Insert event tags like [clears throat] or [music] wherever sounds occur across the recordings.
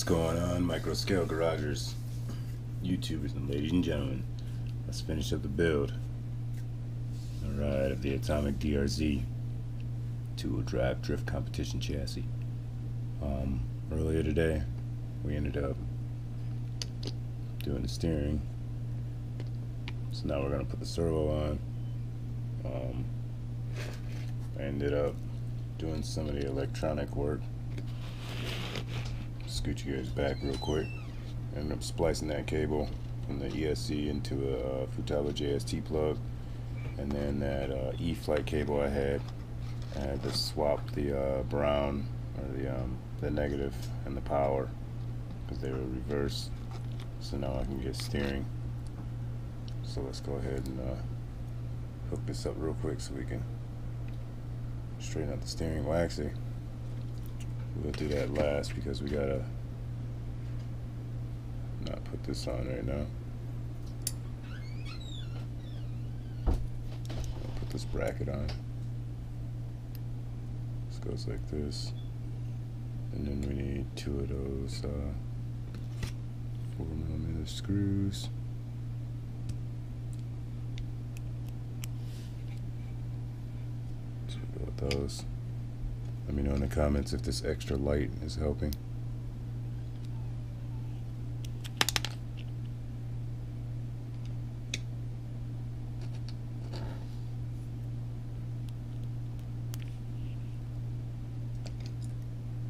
What's going on, micro scale garagers, YouTubers, and ladies and gentlemen? Let's finish up the build. Alright, of the Atomic DRZ two-wheel drive drift competition chassis. Um, earlier today, we ended up doing the steering. So now we're gonna put the servo on. Um, I ended up doing some of the electronic work scoot you guys back real quick. Ended up splicing that cable from the ESC into a uh, Futaba JST plug. And then that uh, E-flite cable I had, I had to swap the uh, brown, or the, um, the negative and the power, because they were reversed. So now I can get steering. So let's go ahead and uh, hook this up real quick so we can straighten out the steering. Actually, We'll do that last because we gotta not put this on right now. I'll put this bracket on. This goes like this. And then we need two of those uh, four millimeter screws. So we go with those. Let me know in the comments if this extra light is helping.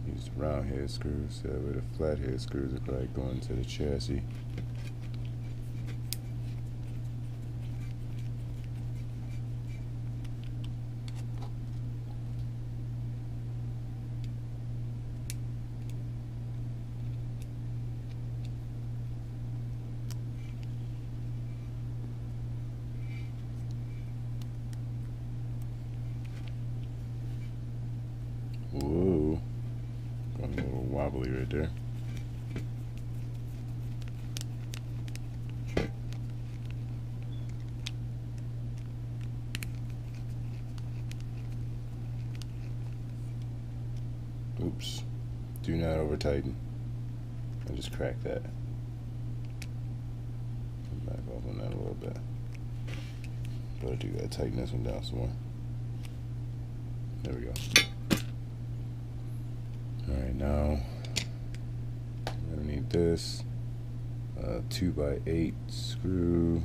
Use round head screws, uh, that way the flat head screws look like going to the chassis. Whoa. Going a little wobbly right there. Oops. Do not over tighten. I just cracked that. Back off on that a little bit. But I do gotta tighten There we go. Alright, now I'm gonna need this uh, 2 by 8 screw.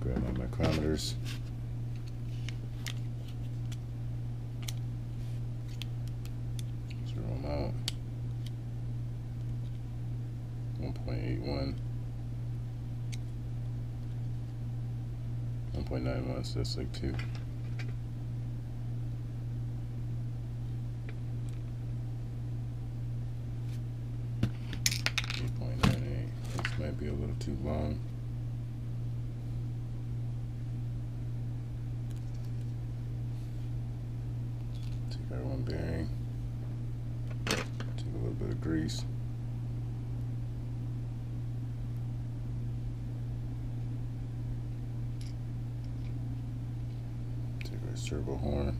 Grab my micrometers. Zero them out. 1.81. 1.91, so that's like 2. might be a little too long. Take our one bearing. Take a little bit of grease. Take our servo horn.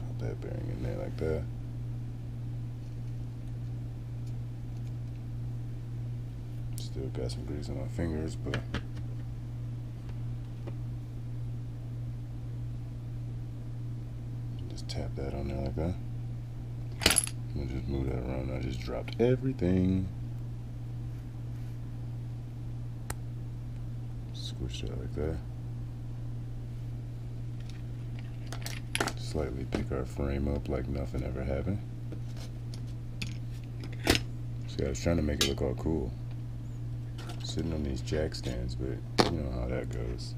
Pop that bearing in there like that. Still got some grease on my fingers, but just tap that on there like that. And just move that around. I just dropped everything. Squish that like that. Slightly pick our frame up like nothing ever happened. See, I was trying to make it look all cool sitting on these jack stands, but you know how that goes.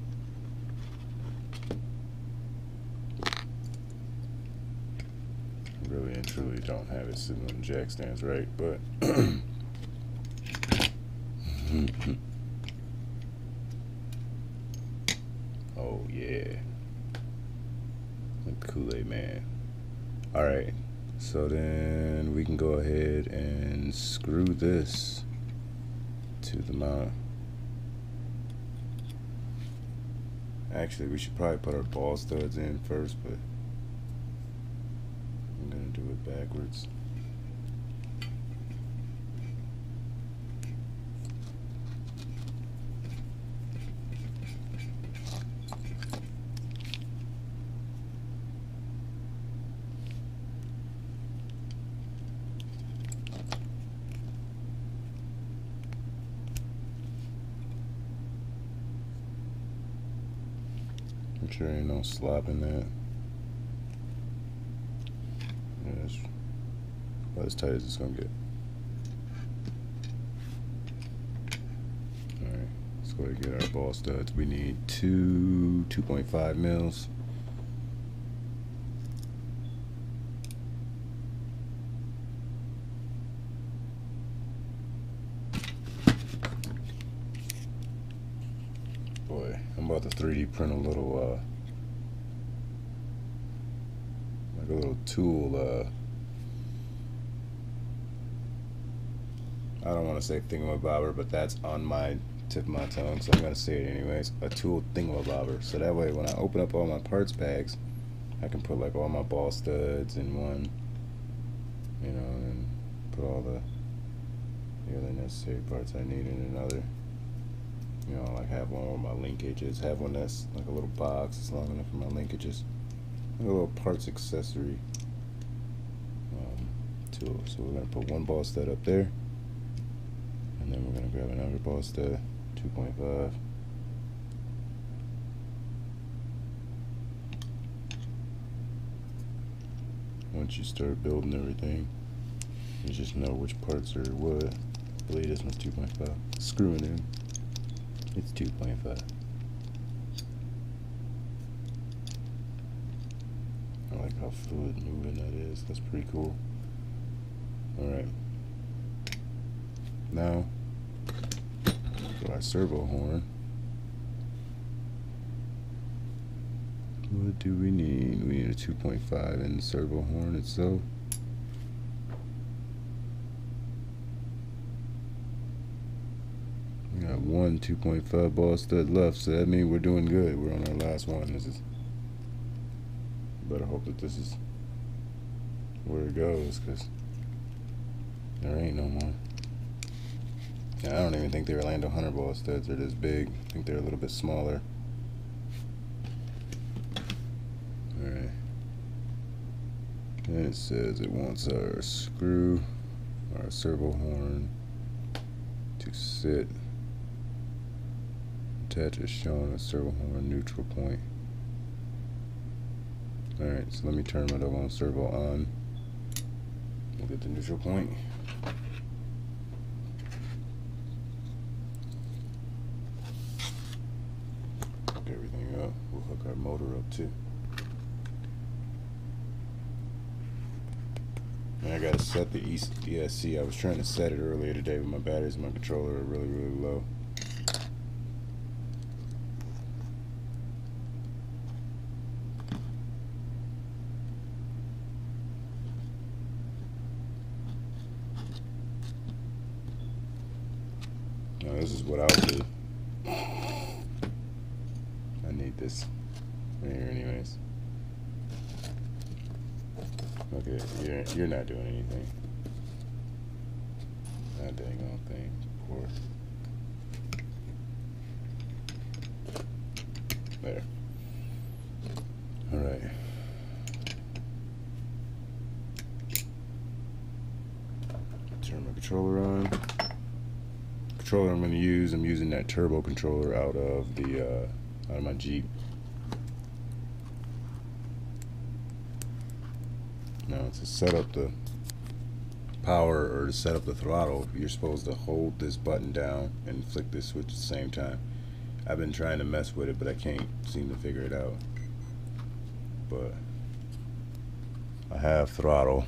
Really and truly don't have it sitting on jack stands right, but [coughs] oh yeah, the Kool-Aid man. All right, so then we can go ahead and screw this to the mount. Actually, we should probably put our ball studs in first, but I'm gonna do it backwards. Slop in that. Yeah, it's about as tight as it's gonna get. Alright, let's go ahead and get our ball studs. We need two 2.5 mils. Boy, I'm about to 3D print a little, uh, like a little tool, uh, I don't want to say thingamabobber, but that's on my tip of my tongue, so I'm to say it anyways. A tool thingamabobber. So that way, when I open up all my parts bags, I can put like all my ball studs in one, you know, and put all the, the other necessary parts I need in another. You know, like have one with my linkages, have one that's like a little box, it's long enough for my linkages. A little parts accessory um, tool. So we're to put one ball stud up there. And then we're going to grab another stud, 2.5. Once you start building everything, you just know which parts are what. I believe this one's 2.5. Screwing in. It's 2.5. I like how fluid moving that is. That's pretty cool. Alright. Now, for our servo horn, what do we need? We need a 2.5 in the servo horn itself. We got one 2.5 ball stud left, so that means we're doing good. We're on our last one. This is better hope that this is where it goes, because there ain't no more. I don't even think the Orlandoo Hunter ball studs are this big. I think they're a little bit smaller. Alright. And it says it wants our screw, our servo horn to sit attach is showing a servo horn neutral point. Alright, so let me turn my double servo on. We'll get the neutral point. Hook everything up. We'll hook our motor up too. And I the ESC. I was trying to set it earlier today, but my batteries in my controller are really, really low. Now this is what I need this right here anyways. Okay, you're you're not doing anything. That dang old thing. Poor. There. Alright. Turn my controller on controller I'm going to use, I'm using that turbo controller out of the uh, out of my Jeep. Now to set up the power or to set up the throttle, you're supposed to hold this button down and flick this switch at the same time. I've been trying to mess with it, but I can't seem to figure it out. But I have throttle.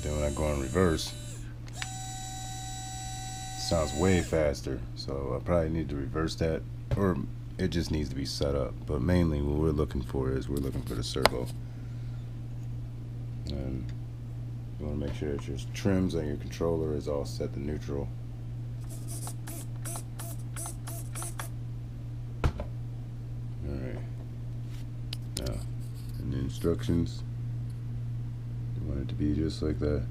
Then when I go in reverse, sounds way faster so I probably need to reverse that or it just needs to be set up but mainly what we're looking for is we're looking for the servo and you want to make sure that your trims on your controller is all set to neutral alright now and the instructions. You want it to be just like that.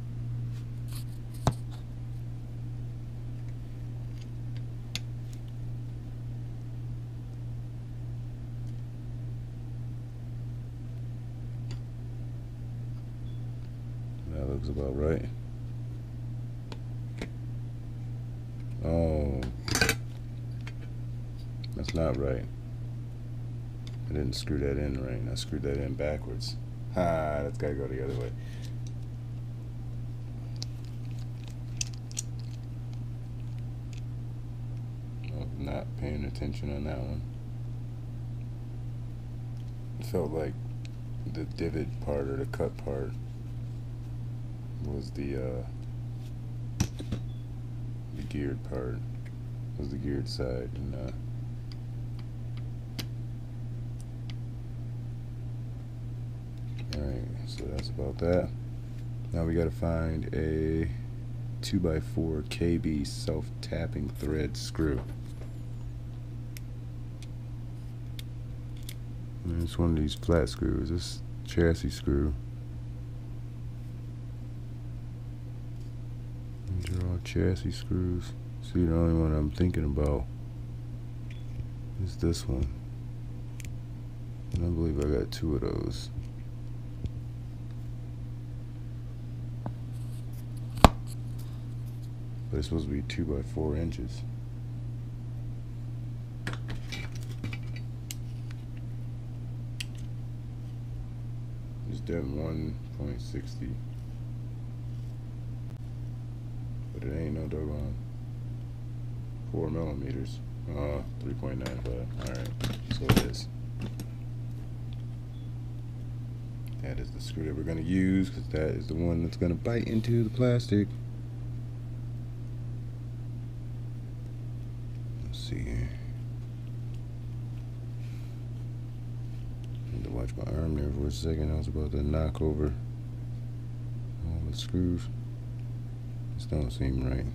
That looks about right. Oh, that's not right. I didn't screw that in right. I screwed that in backwards. Ha, that's gotta go the other way. Not paying attention on that one. It felt like the divot part or the cut part was the uh, the geared part was the geared side and uh, alright so that's about that. Now we gotta find a 2x4 KB self-tapping thread screw. And it's one of these flat screws this chassis screw These are all chassis screws. See, the only one I'm thinking about is this one. And I believe I got two of those. But it's supposed to be two by four inches. It's dead 1.60 ain't four millimeters. Uh, 3.95. Alright, so it is. That is the screw that we're going to use because that is the one that's going to bite into the plastic. Let's see here. Need to watch my arm there for a second. I was about to knock over all the screws. This don't seem right.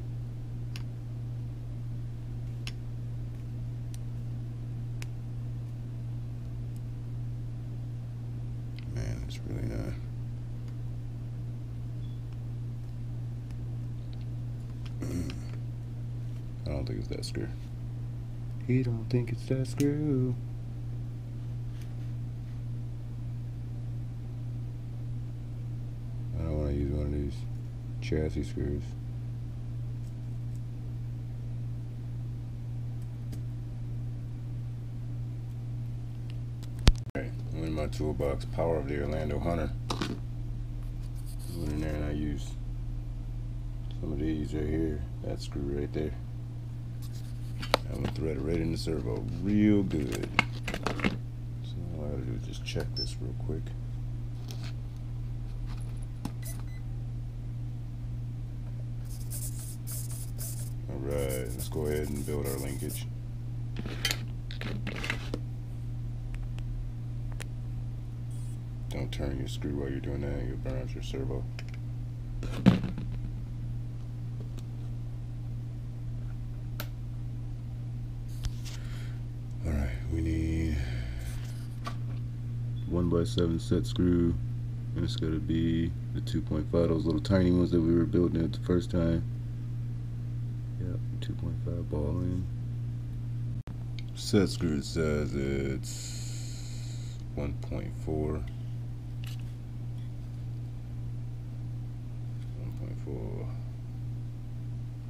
Man, it's really not. [clears throat] I don't think it's that screw. He don't think it's that screw. I don't want to use one of these chassis screws. Alright, I'm in my toolbox, Power of the Orlandoo Hunter. Went in there and I used some of these right here, that screw right there. I'm gonna thread it right in the servo real good. So all I gotta do is just check this real quick. Alright, let's go ahead and Don't turn your screw while you're doing that, you'll burn out your servo. Alright, we need one by seven set screw and it's gonna be the 2.5 those little tiny ones that we were building it the first time. Yep 2.5 ball in set screw says it's 1.4 1.4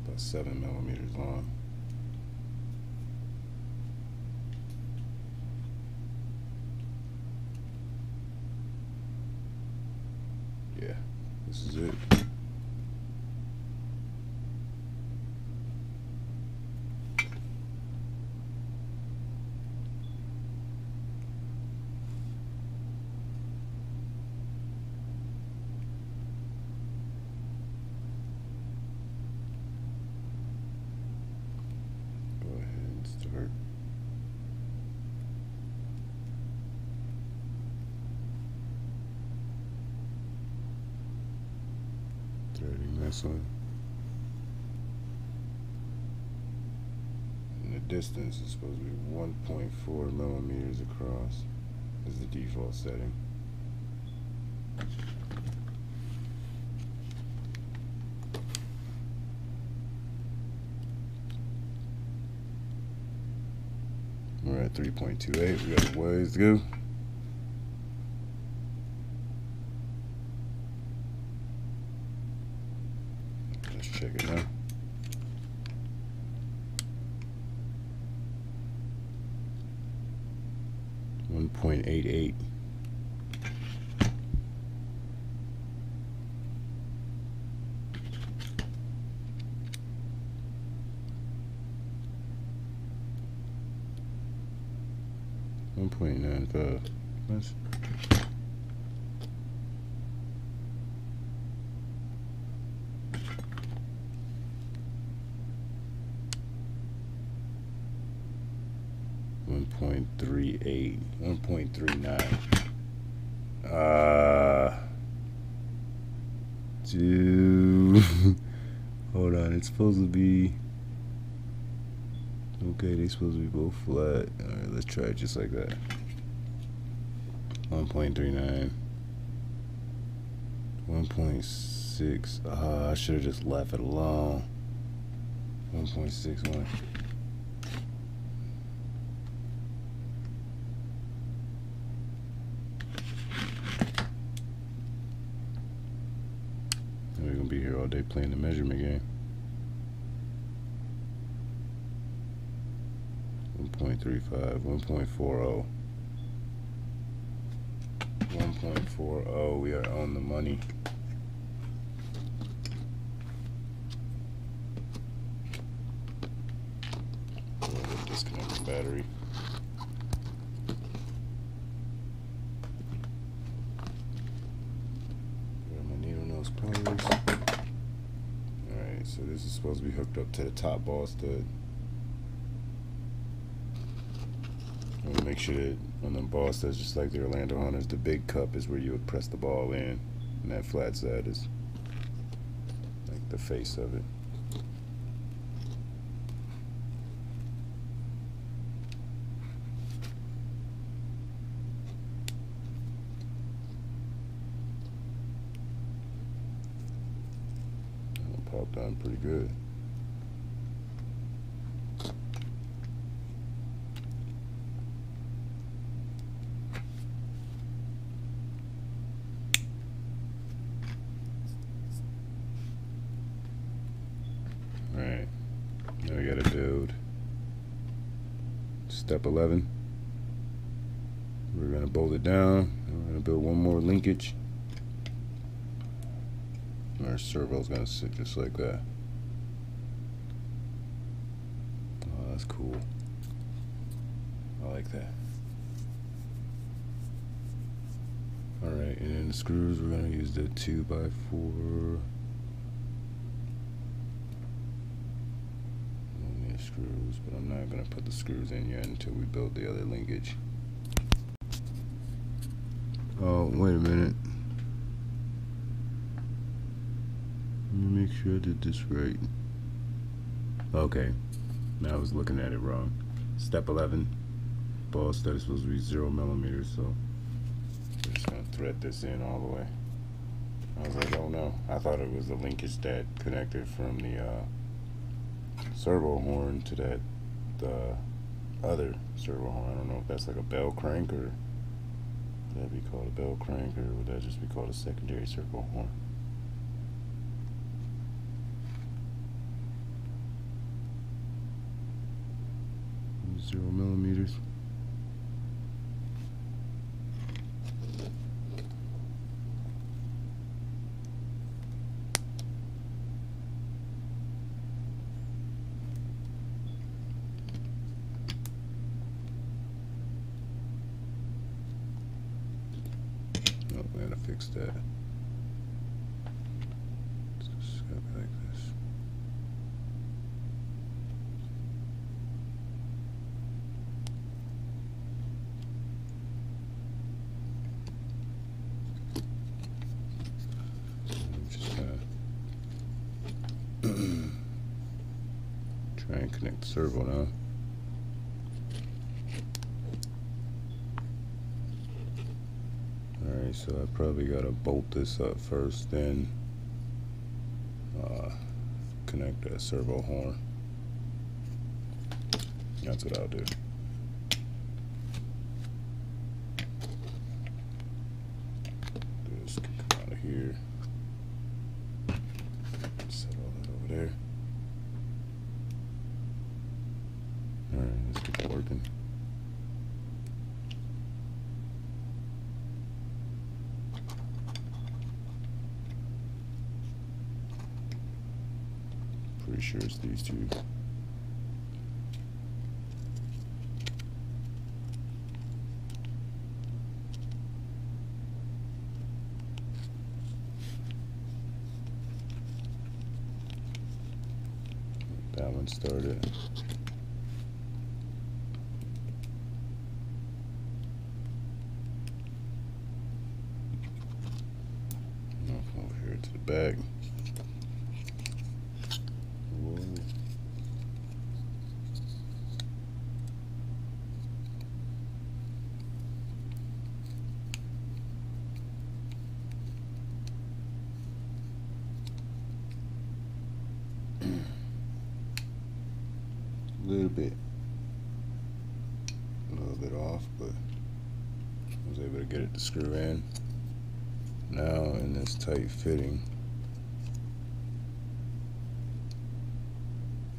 about 7 millimeters long. Yeah this is it four millimeters across is the default setting. We're at 3.28, we got a ways to go. 1.95. That's 1.39 Uh, dude, uh, [laughs] [laughs] hold on. It's supposed to be. Okay, they supposed to be both flat. Alright, let's try it just like that. 1.39. 1.6. Uh, I should have just left it alone. 1.61. We're gonna be here all day playing the measurement game. 1.35, 1.40. 1.40, we are on the money. disconnect the battery. Alright, so this is supposed to be hooked up to the top ball stud. That on the ball studs, just like the Orlandoo Hunters, the big cup is where you would press the ball in, and that flat side is like the face of it. Popped on pretty good. Alright, now we gotta build step 11. We're gonna bolt it down, we're gonna build one more linkage. Our servo is gonna sit just like that. Oh, that's cool. I like that. Alright, and then the screws, we're gonna use the 2 by 4 screws, but I'm not going to put the screws in until we build the other linkage. Oh, wait a minute. Let me make sure I did this right. Okay, now I was looking at it wrong. Step 11, ball stud is supposed to be zero millimeters, so we're just going to thread this in all the way. I was like, oh no, I thought it was the linkage that connected from the uh, servo horn to that the other servo horn. I don't know if that's like a bell crank or would that be called a bell crank or would that just be called a secondary servo horn? Zero millimeters. fix that. Just go like this. Just try and connect the servo now. Alright, so I probably got to bolt this up first, then uh, connect that servo horn. That's what I'll do. pretty sure it's these two. That one started. Over here to the back. [clears throat] little bit. A little bit off but I was able to get it to screw in tight fitting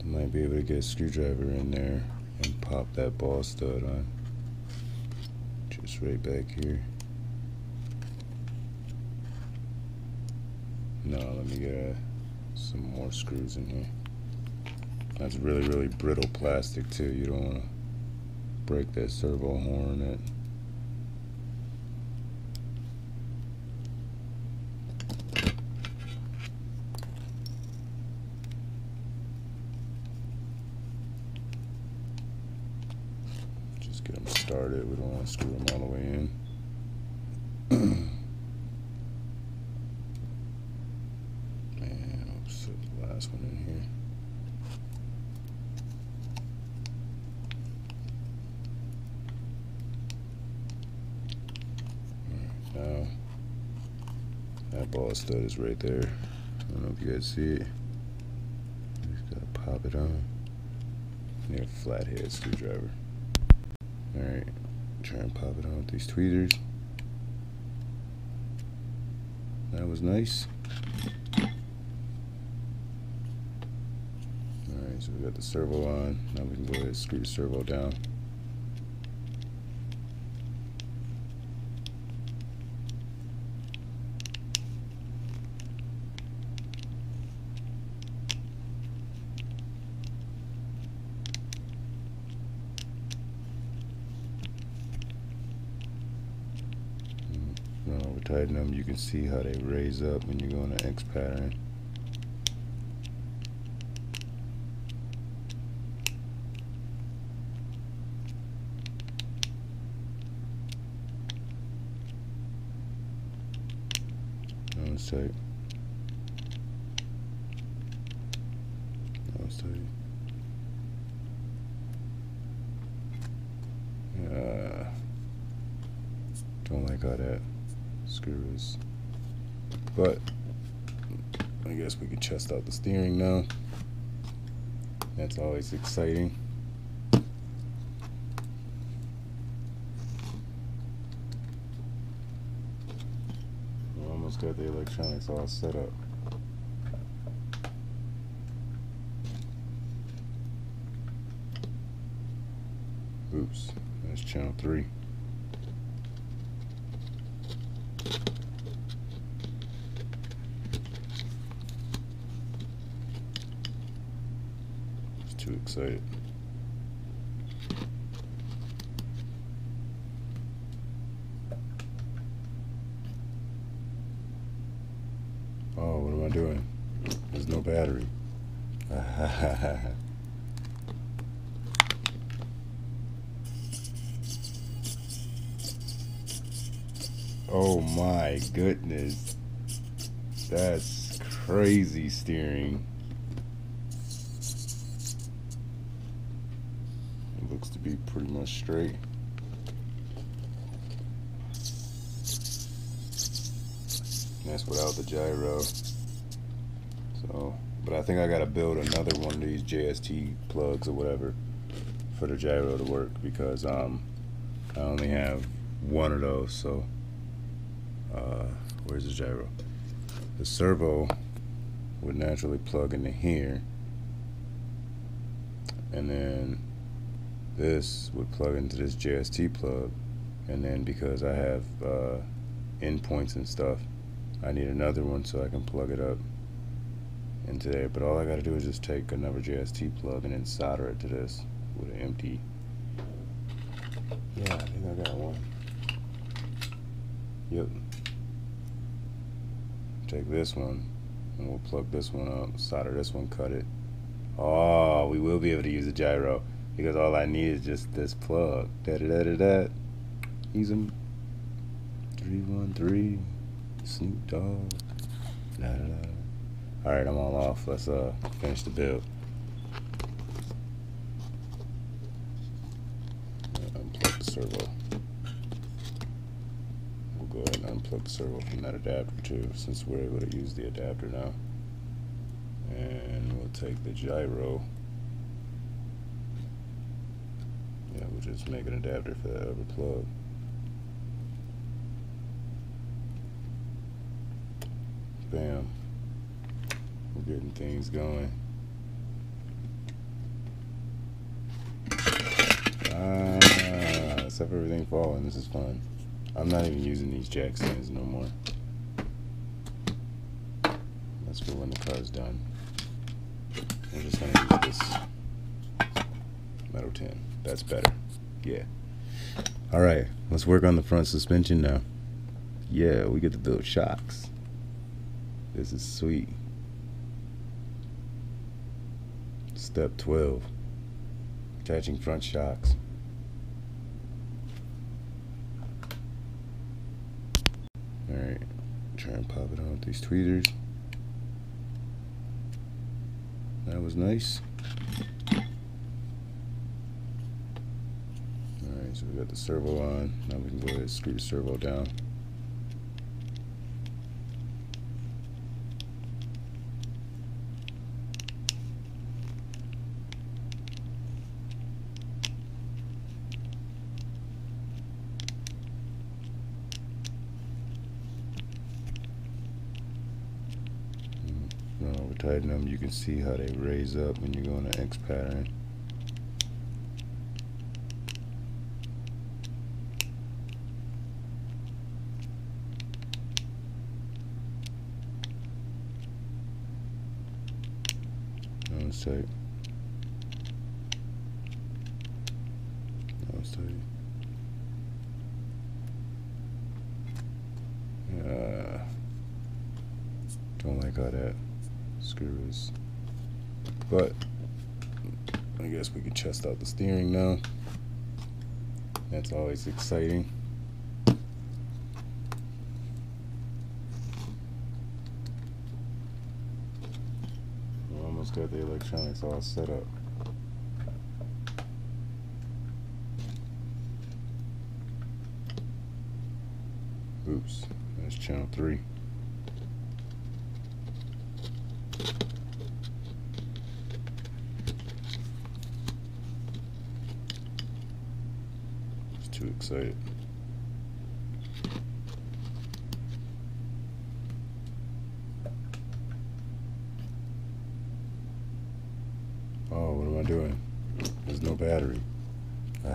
might be able to get a screwdriver in there and pop that ball stud on just right back here no let me get uh, some more screws in here that's really, really brittle plastic too. You don't want to break that servo horn just get them started. We don't want to screw them all the way in. and I'll set the last one in here. Now, that ball stud is right there. I don't know if you guys see it. Just gotta pop it on. A flathead screwdriver. Alright, try and pop it on with these tweezers. That was nice. Alright, so we got the servo on. Now we can go ahead and screw the servo down. Now over tighten them, you can see how they raise up when you go in the X pattern. One sec. One sec. Uh, don't like how that screws. But I guess we can test out the steering now. That's always exciting. Almost got the electronics all set up. Oops, that's channel 3. too excited. Oh, what am I doing? There's no battery. Oh my goodness. That's crazy steering. It looks to be pretty much straight. That's without the gyro. So, but I think I gotta build another one of these JST plugs or whatever for the gyro to work because um, I only have one of those. So, uh, where's the gyro? The servo would naturally plug into here, and then this would plug into this JST plug and then because I have uh, endpoints and stuff I need another one so I can plug it up into there. But all I gotta do is just take another JST plug and then solder it to this with an empty. Yeah, I think I got one. Yep. Take this one and we'll plug this one up, solder this one, cut it. Oh, we will be able to use a gyro because all I need is just this plug. Da da da da da. Use them. 313 Snoop Dogg. Da da da. Alright, I'm all off. Let's uh finish the build. Unplug the servo. We'll go ahead and unplug servo from that adapter too, since we're able to use the adapter now. And we'll take the gyro. Yeah, we'll just make an adapter for that other plug. Bam. We're getting things going. Ah, for everything falling. This is fun. I'm not even using these jack stands no more. That's for when the car's done. I'm just gonna use this metal tin. That's better. Yeah. Alright, let's work on the front suspension now. Yeah, we get to build shocks. This is sweet. Step 12. Attaching front shocks. Alright, try and pop it on with these tweezers. That was nice. Alright, so we got the servo on. Now we can go ahead and screw the servo down. Run over tighten them, you can see how they raise up when you go in the X pattern. Tight. That one's tight. Uh, don't like how that screw is. But I guess we can test out the steering now. That's always exciting. We almost got the electronics all set up. Oops, that's channel 3. Oh, what am I doing? There's no battery. [laughs]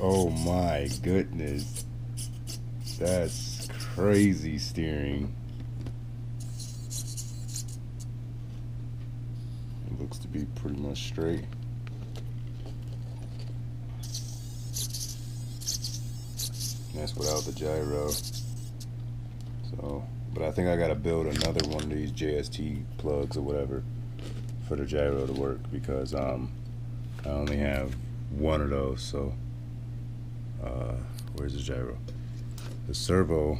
oh my goodness. That's crazy steering. It looks to be pretty much straight. That's without the gyro. So, but I think I gotta build another one of these JST plugs or whatever for the gyro to work because um, I only have one of those. So, uh, where's the gyro? The servo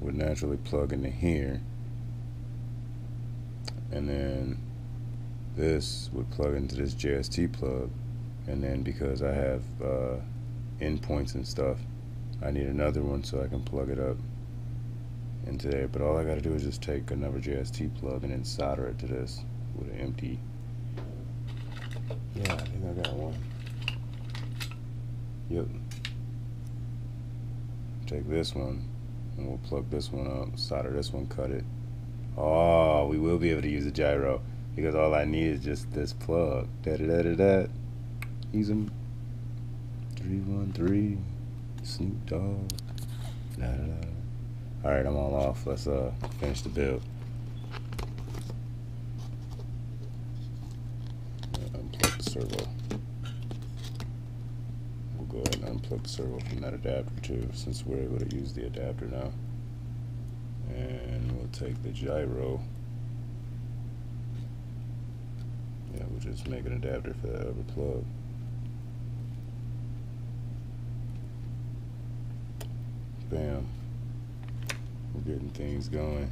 would naturally plug into here, and then this would plug into this JST plug, and then because I have uh, endpoints and stuff, I need another one so I can plug it up into there. But all I gotta do is just take another JST plug and then solder it to this with an empty. Yeah, I think I got one. Yep. Take this one and we'll plug this one up, solder this one, cut it. Oh, we will be able to use a gyro because all I need is just this plug. Da da da da da. Use them. 313 Snoop Dogg. La, la, la. All right, I'm all off. Let's uh finish the build. Unplug the servo. We'll go ahead and unplug the servo from that adapter too, since we're able to use the adapter now. And we'll take the gyro. Yeah, we'll just make an adapter for that other plug. Bam. We're getting things going.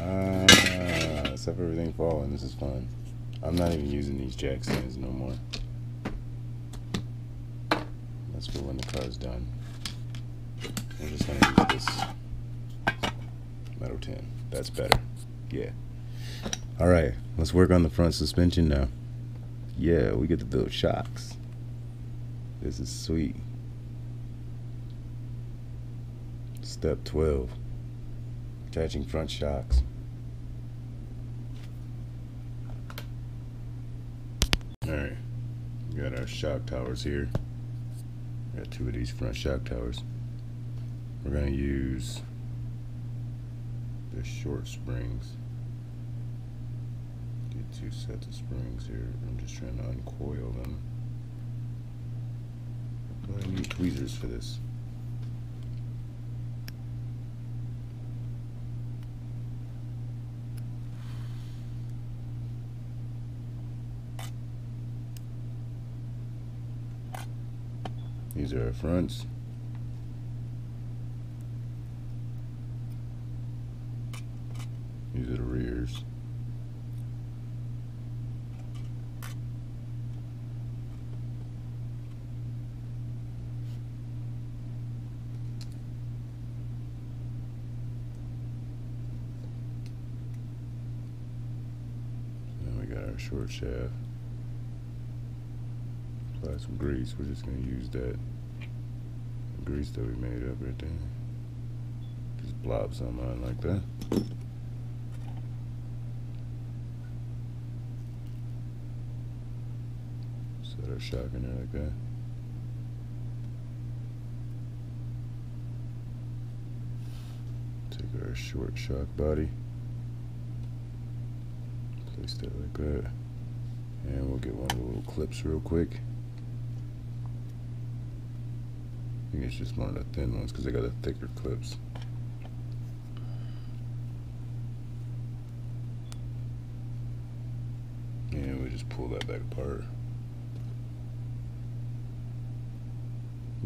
Ah, except for everything falling. This is fun. I'm not even using these jack stands no more. That's for when the car's done. I'm just gonna use this metal tin. That's better. Yeah. All right, let's work on the front suspension now. Yeah, we get to build shocks. This is sweet. Step 12 Attaching front shocks. Alright, got our shock towers here. Got two of these front shock towers. We're going to use the short springs. Get two sets of springs here. I'm just trying to uncoil them. I need tweezers for this. These are our fronts. These are the rears. Then we got our short shaft apply some grease. We're just going to use that grease that we made up right there. Just blob some on like that. Set our shock in there like. Take our short shock body. Place that like that. And we'll get one of the little clips real quick. I think it's just one of the thin ones because they got the thicker clips. And we just pull that back apart.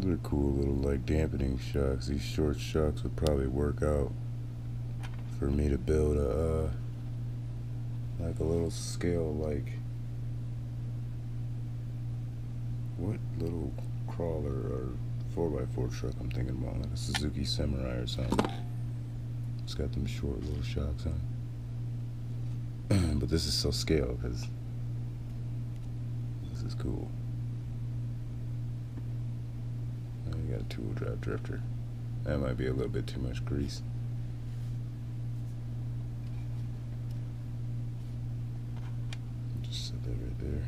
They're cool little like dampening shocks. These short shocks would probably work out for me to build a uh, like a little scale like what little crawler or 4x4 truck I'm thinking about, like a Suzuki Samurai or something. It's got them short little shocks on. [clears throat] but this is so scale because this is cool. Now you got a two-wheel drive drifter. That might be a little bit too much grease. Just set that right there.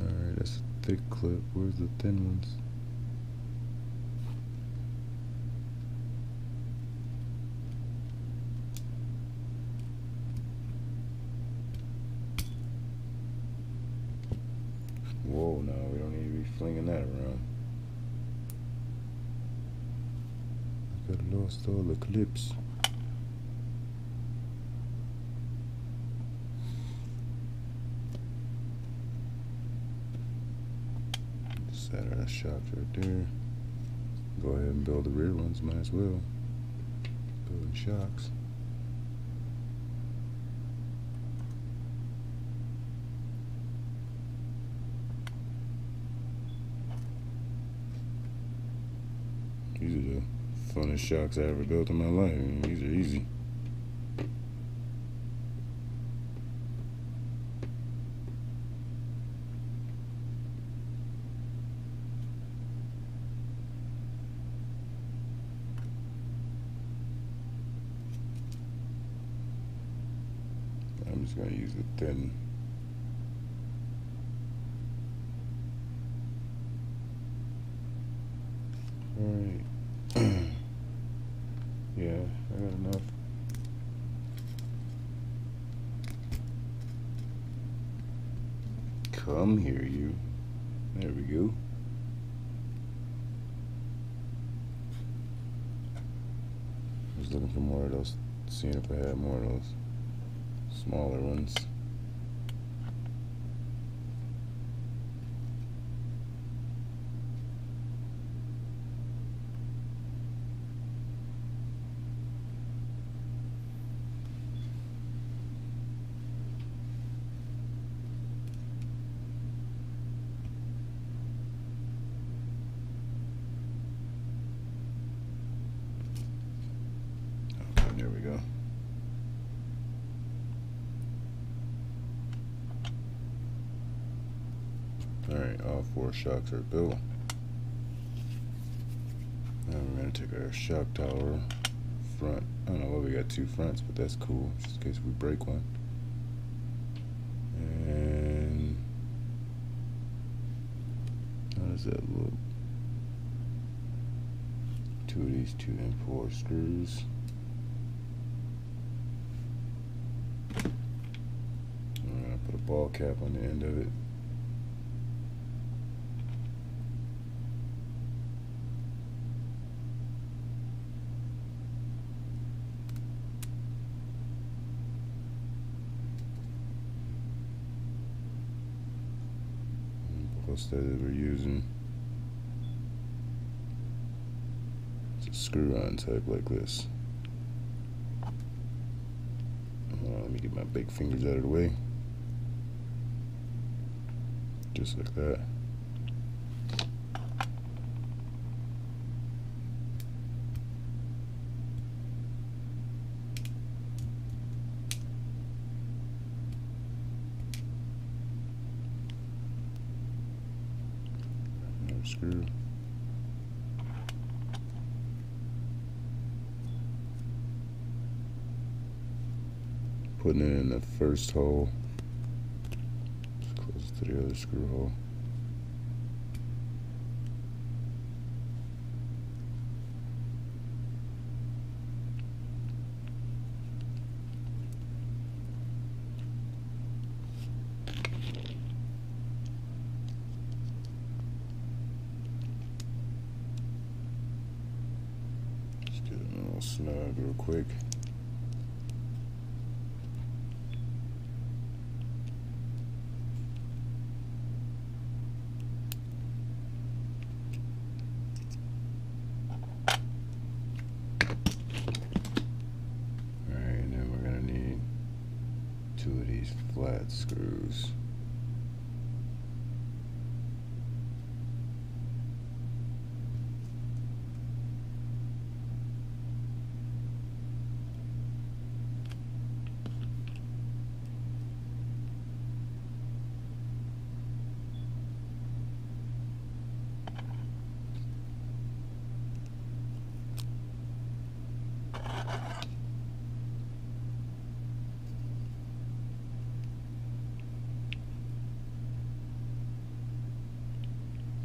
Alright, that's a thick clip. Where's the thin ones? Whoa, no, we don't need to be flinging that around. I got set our shocks right there. Go ahead and build the rear ones, might as well. Building shocks. These are the funnest shocks I ever built in my life. I mean, these are easy. I'm just going to use the thin Alright. yeah, I got enough. Come here, you. There we go. I was looking for more of those, those smaller ones. There we go. Alright, shocks are built. Now we're going to take our shock tower front. I don't know why we got two fronts, but that's cool, just in case we break one. And how does that look? Two of these two and four screws. I'm gonna put a ball cap on the end of it. Plus that we're using it's a screw-on type like this. Let me get my big fingers out of the way. Just like that. Another screw. Putting it in the first hole. It's close to the other screw hole. Just get it a little snug real quick. Alright, and then we're gonna need two of these flat screws.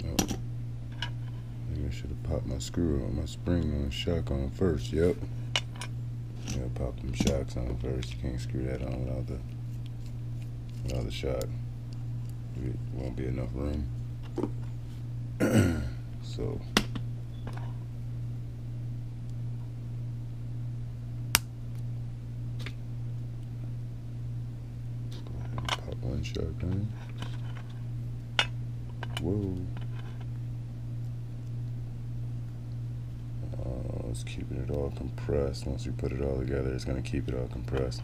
Oh. I think I should have popped my screw on my spring on shock on first. Yep. Yeah, pop them shocks on first. You can't screw that on without the without the shock. It won't be enough room. [clears throat] so go ahead and pop one shock on. Whoa. Uh, it's keeping it all compressed. Once we put it all together, it's going to keep it all compressed.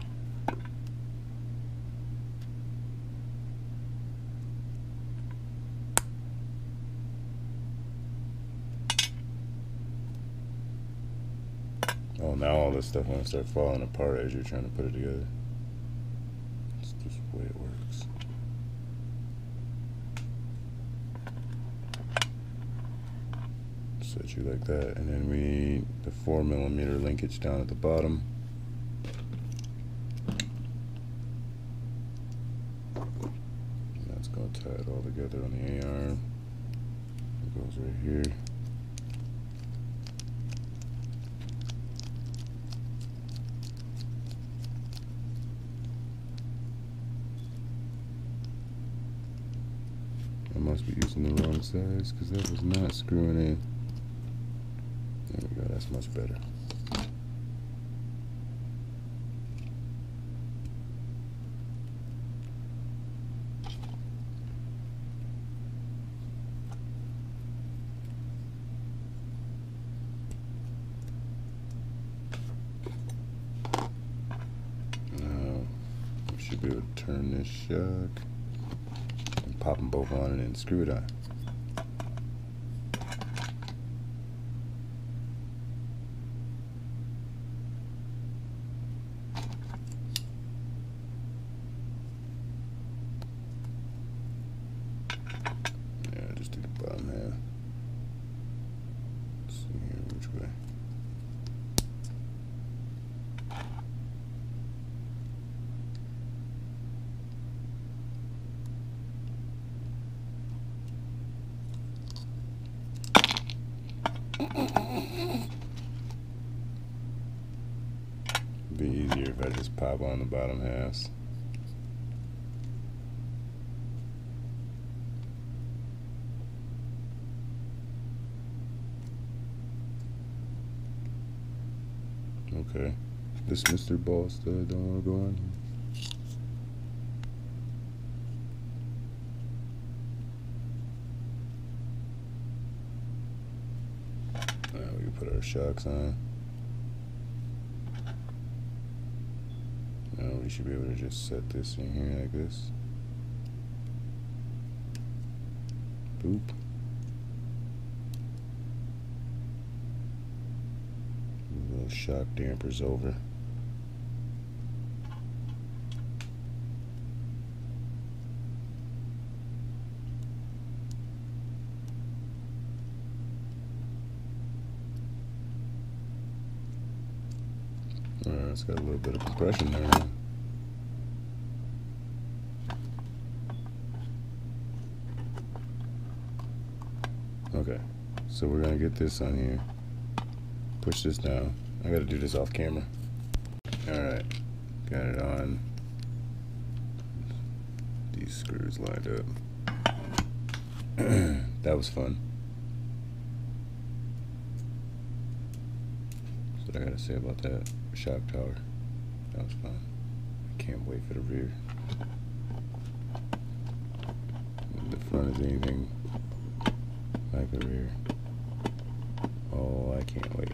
Oh, now all this stuff to start falling apart as you're trying to put it together. It's just the way it works. Set you like that, and then we the, 4 millimeter linkage down at the bottom. And that's going to tie it all together on the AR. It goes right here. I must be using the wrong size because that was not screwing in. That's much better. Uh, now, should be able to turn this shock and pop them both on and then screw it on. Yeah, just do the bottom half. Let's see here which way. Be easier if I just pop on the bottom halves. Okay. This Ball stud don't want to we can put our shocks on. Now we should be able to just set this in here like this. Boop. Move those shock dampers over. Alright, it's got a little bit of compression there. Okay, so we're gonna get this on here. Push this down. I gotta do this off camera. Alright, got it on. These screws lined up. [clears throat] that was fun. That's what I gotta say about that shock tower. That was fun. I can't wait for the rear. The front is anything like the rear. Oh, I can't wait.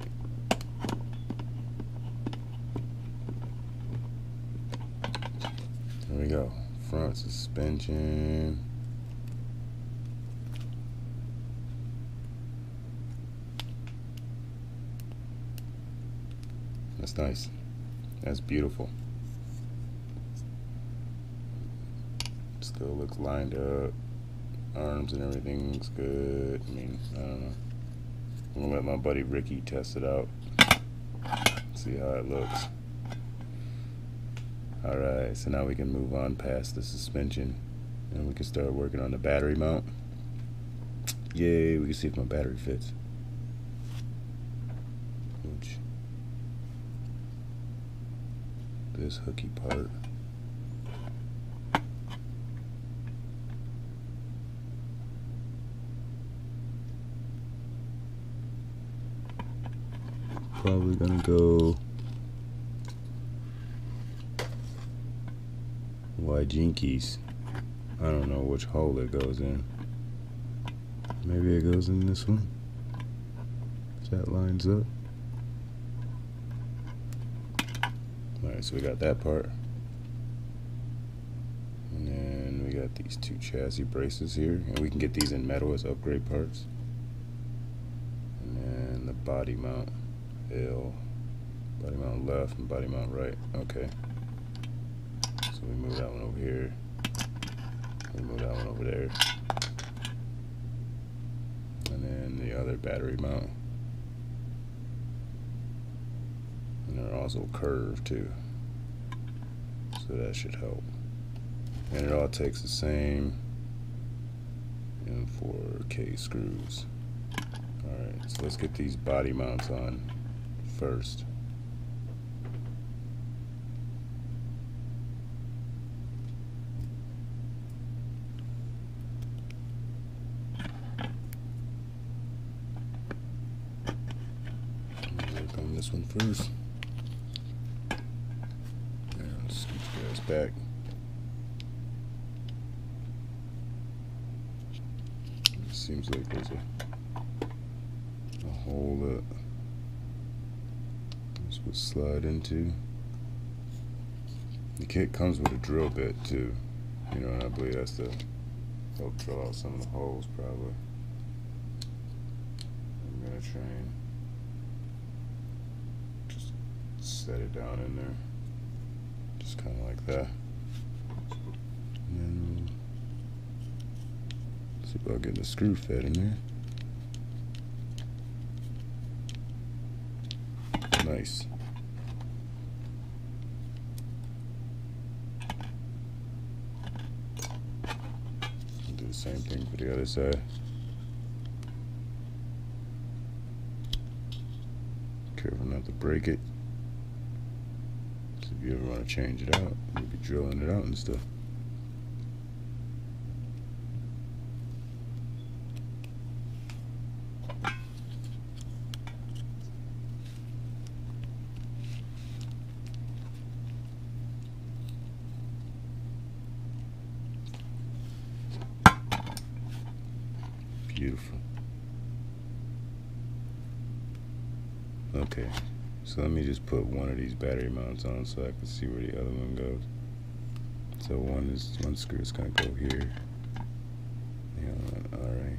There we go. Front suspension. Nice. That's beautiful. Still looks lined up. Arms and everything looks good. I mean, I don't know. I'm gonna let my buddy Ricky test it out. See how it looks. Alright, so now we can move on past the suspension and we can start working on the battery mount. Yay, we can see if my battery fits. Which this hooky part. Probably gonna go Why jinkies? I don't know which hole it goes in. Maybe it goes in this one. If that lines up. Alright, so we got that part. And then we got these two chassis braces here. And we can get these in metal as upgrade parts. And then the body mount L. Body mount left and body mount right. Okay. So we move that one over here. We move that one over there. And then the other battery mount. And they're also curved too. So that should help. And it all takes the same and 4K screws. Alright, so let's get these body mounts on first. Work on this one first. And scoot guys back. It seems like there's a, a hole that this would slide into. The kit comes with a drill bit too, you know, and I believe that's to help drill out some of the holes probably. I'm gonna try and just set it down in there, just kind of like that. And then we'll see about getting the screw fed in there. Nice. Do the same thing for the other side. Careful not to break it. So if you ever want to change it out, you'll be drilling it out and stuff. Beautiful. Okay, so let me just put one of these battery mounts on so I can see where the other one goes. So one is one screw is gonna go here. The other one, all right.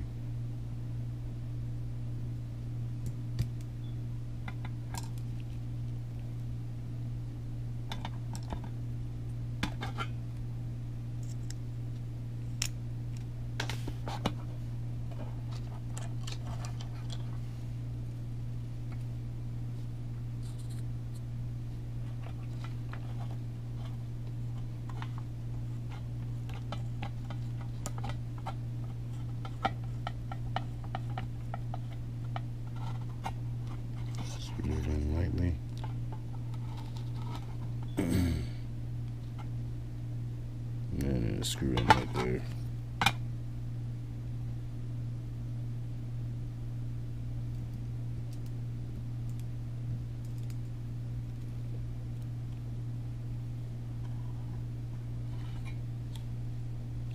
Screw it in lightly. Screw in right there.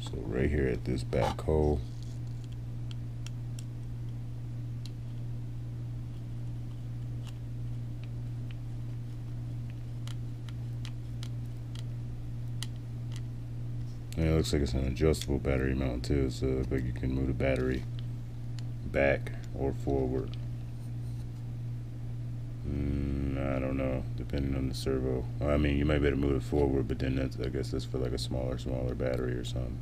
So right here at this back hole. Looks like it's an adjustable battery mount too, so it looks like you can move the battery back or forward. Mm, I don't know, depending on the servo. I mean, you might be able to move it forward, but then that's, I guess that's for like a smaller, smaller battery or something.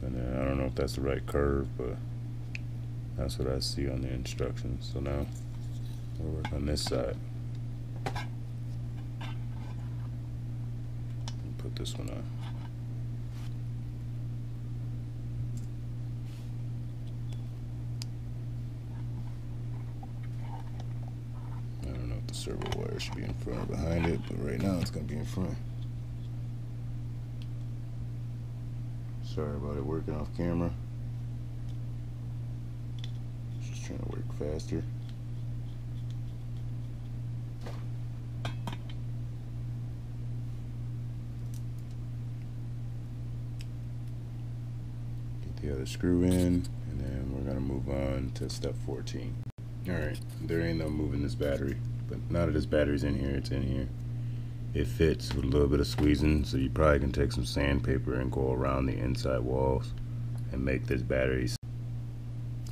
And then I don't know if that's the right curve, but that's what I see on the instructions. So now we'll work on this side. Put this one on. I don't know if the servo wire should be in front or behind it, but right now it's gonna be in front. Sorry about it working off camera. Just trying to work faster. Get the other screw in, and then we're gonna move on to step 14. Alright, there ain't no moving this battery, but now that this battery's in here, it's in here. It fits with a little bit of squeezing, so you probably can take some sandpaper and go around the inside walls and make this battery.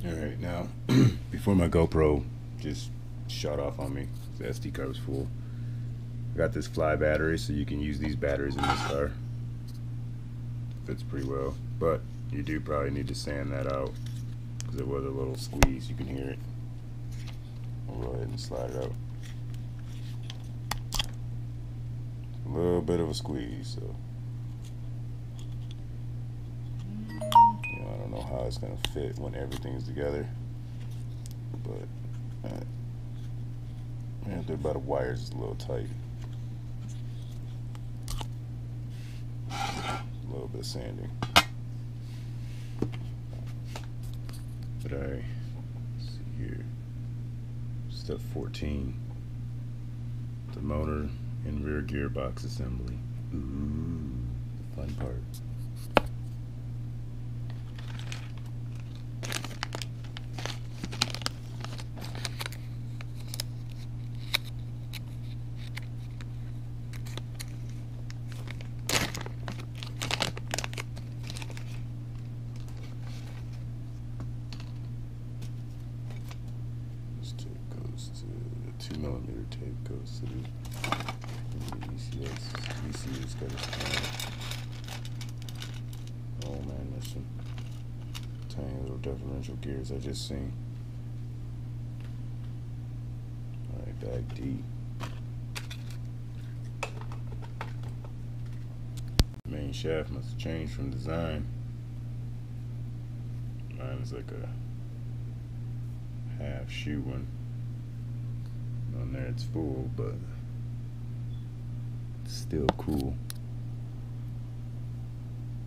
Alright, now, [clears throat] before my GoPro just shut off on me, the SD card was full. I got this E-flite battery, so you can use these batteries in this car. Fits pretty well, but you do probably need to sand that out because it was a little squeeze. You can hear it. I'll go ahead and slide it out. A little bit of a squeeze, so. You know, I don't know how it's gonna fit when everything's together. But uh, yeah, they're about the wires is a little tight. A little bit sanding. But I see here. Step 14. The motor and rear gearbox assembly. Ooh, the fun part. This tape goes to the two millimeter tape goes to the ESC. ECU's got its own. Oh man, there's some tiny little differential gears I just seen. Alright, bag D. Main shaft must have changed from design. Mine is like a half shoe one. On there it's full, but it's still cool.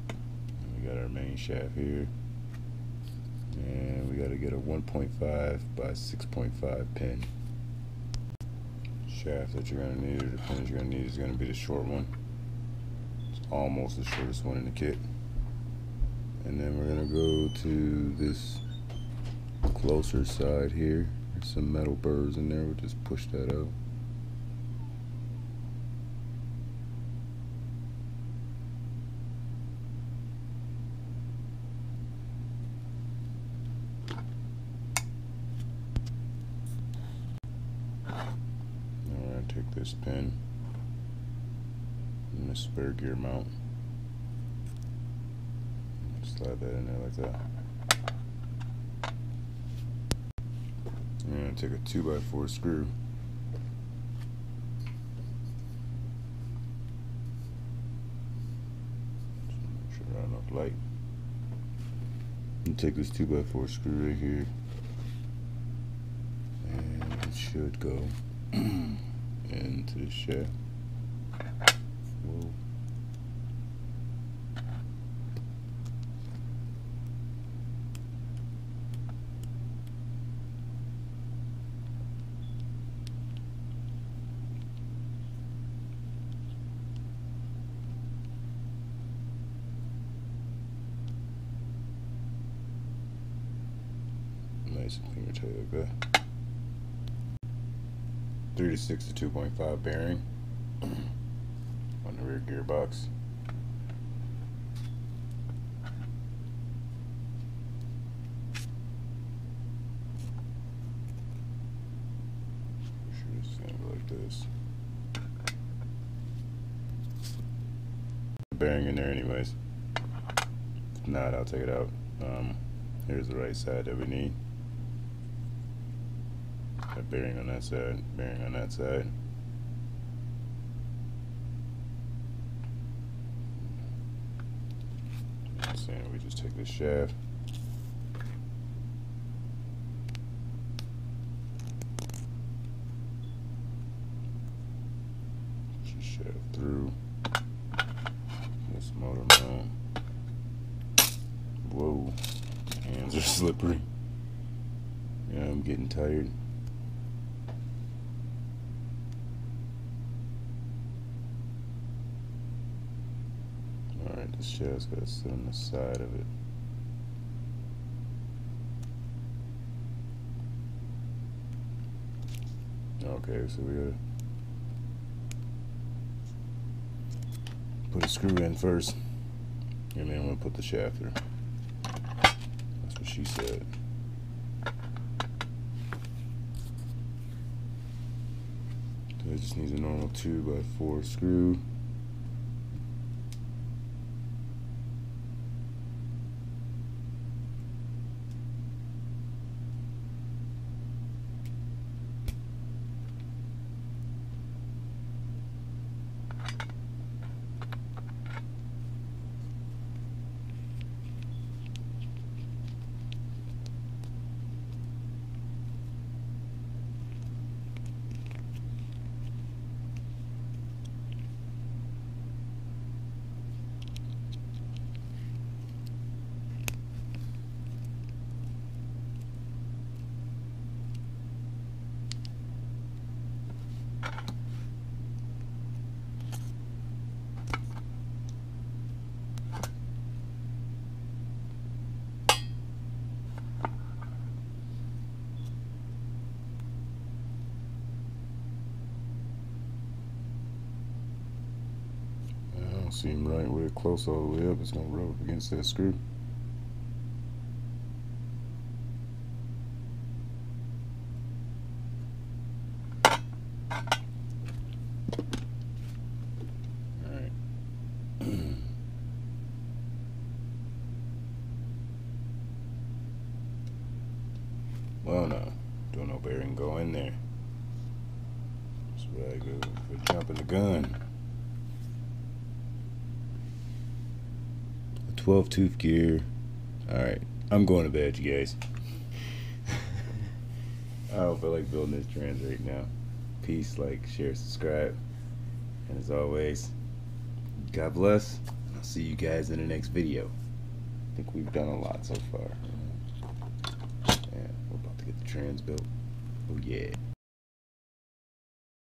And we got our main shaft here. And we gotta get a 1.5 by 6.5 pin. Shaft that you're gonna need, or the pins you're gonna need is gonna be the short one. It's almost the shortest one in the kit. And then we're gonna go to this closer side here. There's some metal burrs in there. We'll just push that out. This pin and spur gear mount. Slide that in there like that. And take a 2x4 screw. Light. And take this 2x4 screw right here. And it should go [clears throat] Nice finger tail, okay. 36 to six to 2.5 bearing [clears throat] on the rear gearbox. Like this. Bearing in there anyways. If not, I'll take it out. Um, here's the right side that we need. Bearing on that side, bearing on that side. Saying we just take this shaft. Push the shaft through this motor mount. Whoa, hands are slippery. Yeah, I'm getting tired. Alright, this on the side of it. Okay, so we gotta put a screw in first, and then we'll put the shaft through. That's what she said. So it just needs a normal 2 by 4 screw. Seem right it close all the way up. It's gonna rub against that screw. Alright. well no. Don't no bearing go in there. That's where I go for jumping the gun. A 12 tooth gear. Alright. I'm going to bed, you guys. [laughs] I don't feel like building this trans right now. Peace, like, share, subscribe. And as always, God bless. And I'll see you guys in the next video. I think we've done a lot so far. Yeah, we're about to get the trans built. Oh yeah.